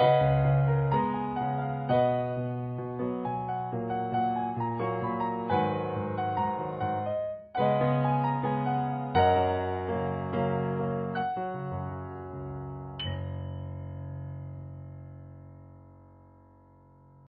了。